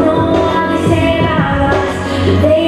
no one saved.